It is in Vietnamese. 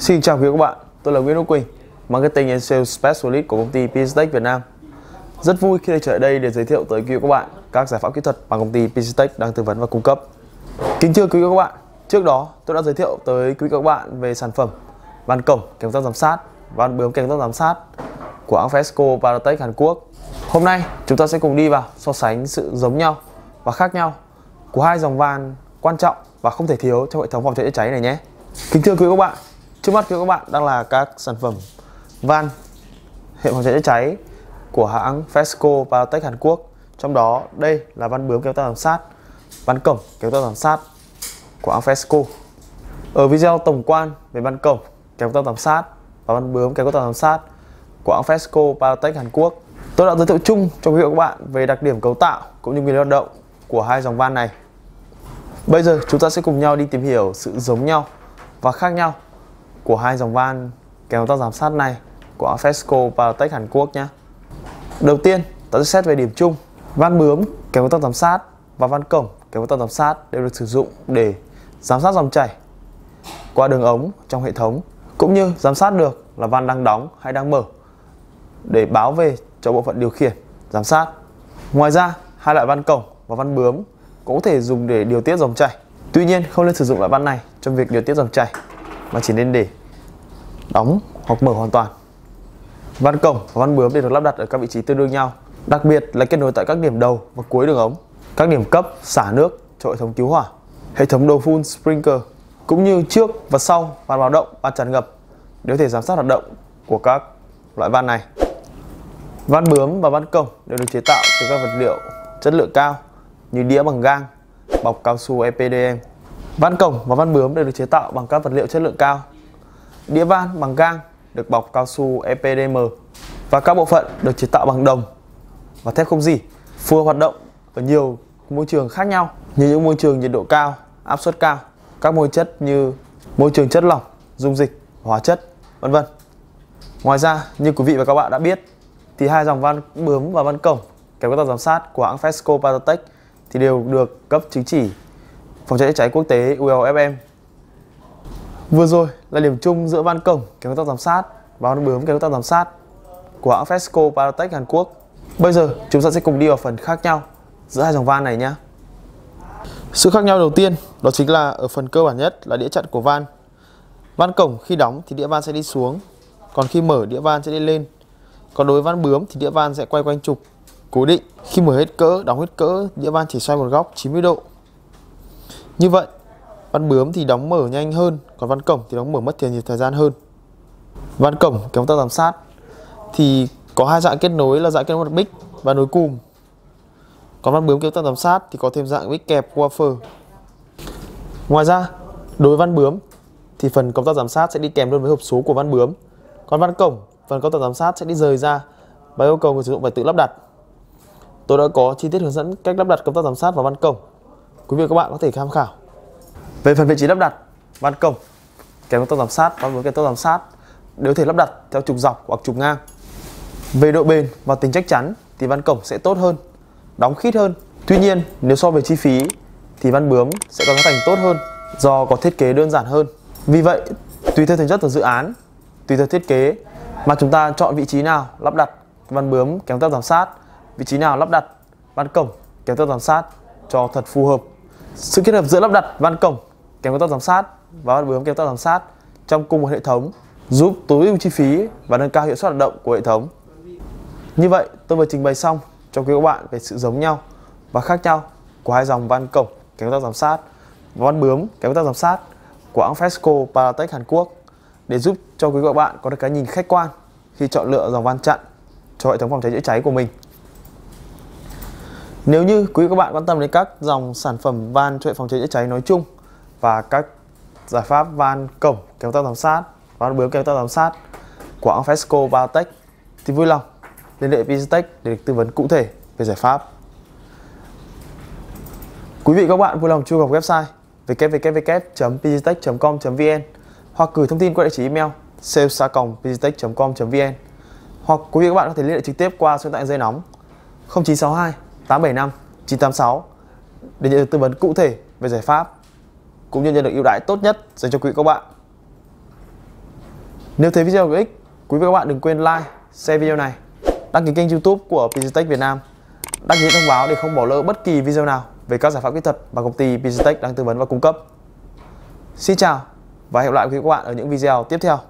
Xin chào quý các bạn, tôi là Nguyễn Hữu Quỳnh, Marketing and Sales Specialist của công ty Pistech Việt Nam. Rất vui khi được trở đây để giới thiệu tới quý các bạn các giải pháp kỹ thuật mà công ty Pistech đang tư vấn và cung cấp. Kính thưa quý các bạn, trước đó tôi đã giới thiệu tới quý các bạn về sản phẩm van cổng kèm theo giám sát, van bướm kèm theo giám sát của hãng Fesco Paratech Hàn Quốc. Hôm nay chúng ta sẽ cùng đi vào so sánh sự giống nhau và khác nhau của hai dòng van quan trọng và không thể thiếu trong hệ thống phòng cháy chữa cháy này nhé. Kính thưa quý các bạn, trước mắt các bạn đang là các sản phẩm van hệ phòng cháy chữa cháy của hãng Fesco Biotech Hàn Quốc. Trong đó đây là van bướm kéo theo giám sát, van cổng kéo theo giám sát của hãng Fesco. Ở video tổng quan về van cổng kéo theo giám sát và van bướm kéo theo giám sát của hãng Fesco Biotech Hàn Quốc, tôi đã giới thiệu chung cho quý vị các bạn về đặc điểm cấu tạo cũng như nguyên lý hoạt động của hai dòng van này. Bây giờ chúng ta sẽ cùng nhau đi tìm hiểu sự giống nhau và khác nhau của hai dòng van kéo tác giám sát này của Fesco Paratech Hàn Quốc nhé. Đầu tiên, ta sẽ xét về điểm chung. Van bướm kéo theo giám sát và van cổng kéo theo giám sát đều được sử dụng để giám sát dòng chảy qua đường ống trong hệ thống cũng như giám sát được là van đang đóng hay đang mở để báo về cho bộ phận điều khiển giám sát. Ngoài ra, hai loại van cổng và van bướm cũng có thể dùng để điều tiết dòng chảy. Tuy nhiên, không nên sử dụng loại van này trong việc điều tiết dòng chảy mà chỉ nên để đóng hoặc mở hoàn toàn. Van cổng và van bướm đều được lắp đặt ở các vị trí tương đương nhau, đặc biệt là kết nối tại các điểm đầu và cuối đường ống, các điểm cấp xả nước cho hệ thống cứu hỏa, hệ thống đầu phun sprinkler cũng như trước và sau van báo động, van tràn ngập đều thể giám sát hoạt động của các loại van này. Van bướm và van cổng đều được chế tạo từ các vật liệu chất lượng cao như đĩa bằng gang, bọc cao su EPDM. Van cổng và van bướm đều được chế tạo bằng các vật liệu chất lượng cao. Đĩa van bằng gang được bọc cao su EPDM và các bộ phận được chế tạo bằng đồng và thép không dỉ, phù hợp hoạt động ở nhiều môi trường khác nhau như những môi trường nhiệt độ cao, áp suất cao, các môi chất như môi trường chất lỏng, dung dịch, hóa chất, vân vân. Ngoài ra, như quý vị và các bạn đã biết, thì hai dòng van bướm và van cổng kèm theo giám sát của hãng Fesco Patatech thì đều được cấp chứng chỉ phòng cháy chữa cháy quốc tế ULFM. Vừa rồi là điểm chung giữa van cổng kèm tác giám sát và van bướm kèm tác giám sát của hãng Fesco Biotech Hàn Quốc. Bây giờ chúng ta sẽ cùng đi vào phần khác nhau giữa hai dòng van này nhé. Sự khác nhau đầu tiên đó chính là ở phần cơ bản nhất là đĩa chặn của van. Van cổng khi đóng thì đĩa van sẽ đi xuống, còn khi mở đĩa van sẽ đi lên. Còn đối với van bướm thì đĩa van sẽ quay quanh trục cố định. Khi mở hết cỡ, đóng hết cỡ, đĩa van chỉ xoay một góc 90 độ. Như vậy, van bướm thì đóng mở nhanh hơn, còn van cổng thì đóng mở mất tiền nhiều thời gian hơn. Van cổng kéo ta giám sát thì có hai dạng kết nối là dạng kết nối mặt bích và nối cùm. Còn van bướm kéo ta giám sát thì có thêm dạng bích kẹp wafer. Ngoài ra, đối với van bướm thì phần công tác giám sát sẽ đi kèm luôn với hộp số của van bướm. Còn van cổng, phần công tác giám sát sẽ đi rời ra và yêu cầu người sử dụng phải tự lắp đặt. Tôi đã có chi tiết hướng dẫn cách lắp đặt công tác giám sát vào van cổng. Quý vị và các bạn có thể tham khảo. Về phần vị trí lắp đặt, ban công kèm công giám sát, và với kèm công giám sát đều thể lắp đặt theo trục dọc hoặc trục ngang. Về độ bền và tính chắc chắn thì van cổng sẽ tốt hơn, đóng khít hơn. Tuy nhiên, nếu so về chi phí thì van bướm sẽ có giá thành tốt hơn do có thiết kế đơn giản hơn. Vì vậy, tùy theo tính chất của dự án, tùy theo thiết kế mà chúng ta chọn vị trí nào lắp đặt van bướm kèm theo giám sát, vị trí nào lắp đặt van cổng kèm theo giám sát cho thật phù hợp. Sự kết hợp giữa lắp đặt van cổng kèm công tắc giám sát và van bướm kèm công tắc giám sát trong cùng một hệ thống giúp tối ưu chi phí và nâng cao hiệu suất hoạt động của hệ thống. Như vậy, tôi vừa trình bày xong cho quý các bạn về sự giống nhau và khác nhau của hai dòng van cổng kèm công tắc giám sát và van bướm kèm công tắc giám sát của hãng Fresco Paratech Hàn Quốc để giúp cho quý các bạn có được cái nhìn khách quan khi chọn lựa dòng van chặn cho hệ thống phòng cháy chữa cháy của mình. Nếu như quý các bạn quan tâm đến các dòng sản phẩm van trợ phòng cháy chữa cháy nói chung và các giải pháp van cổng kéo theo giám sát, van bướm kéo theo giám sát của Fesco Paratech thì vui lòng liên hệ Vizitech để được tư vấn cụ thể về giải pháp. Quý vị các bạn vui lòng truy cập website www.pgtech.com.vn hoặc gửi thông tin qua địa chỉ email sales.pgtech.com.vn hoặc quý vị các bạn có thể liên hệ trực tiếp qua số điện thoại dây nóng 0962 875 986 để nhận được tư vấn cụ thể về giải pháp cũng như nhận được ưu đãi tốt nhất dành cho quý vị các bạn. Nếu thấy video hữu ích, quý vị các bạn đừng quên like, share video này, đăng ký kênh YouTube của PCTech Việt Nam, đăng ký thông báo để không bỏ lỡ bất kỳ video nào về các giải pháp kỹ thuật mà công ty PCTech đang tư vấn và cung cấp. Xin chào và hẹn gặp lại quý vị các bạn ở những video tiếp theo.